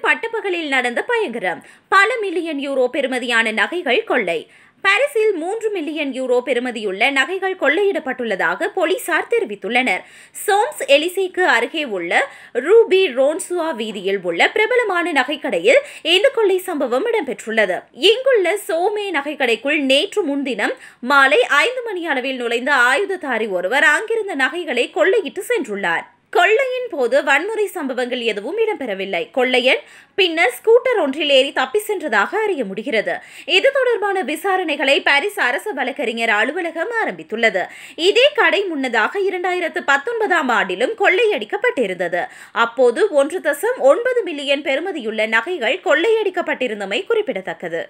பட்டப்பகலில் நடந்த பயங்கரம். பல மில்லியன் யூரோ பெறுமதியான நகைகள் கொள்ளை. பாரிஸில் மூன்று மில்லியன் யூரோ பெறுமதியுள்ள நகைகள் கொள்ளையிடப்பட்டுள்ளதாக போலீசார் தெரிவித்துள்ளனர். சோம்ஸ் எலிசேக்கு அருகே உள்ள ரூபி ரோன்சுவா வீதியில் உள்ள பிரபலமான நகைக்கடையில் இந்த கொள்ளை சம்பவம் இடம்பெற்றுள்ளது. இங்குள்ள சோமே நகைக்கடைக்குள் நேற்று முன்தினம் மாலை ஐந்து மணி அளவில் நுழைந்த ஆயுததாரி ஒருவர் அங்கிருந்த நகைகளை கொள்ளையிட்டு சென்றுள்ளார். கொள்ளையின் போது வன்முறை சம்பவங்கள் எதுவும் இடம்பெறவில்லை. கொள்ளையன் பின்னர் ஸ்கூட்டர் ஒன்றில் ஏறி தப்பி சென்றதாக அறிய முடிகிறது. இது தொடர்பான விசாரணைகளை பாரிஸ் அரசு வழக்கறிஞர் அலுவலகம் ஆரம்பித்துள்ளது. இதே கடை முன்னதாக இரண்டாயிரத்து பத்தொன்பதாம் ஆண்டிலும் கொள்ளையடிக்கப்பட்டிருந்தது. அப்போது ஒன்று தசம் ஒன்பது மில்லியன் பெறுமதியுள்ள நகைகள் கொள்ளையடிக்கப்பட்டிருந்தமை குறிப்பிடத்தக்கது.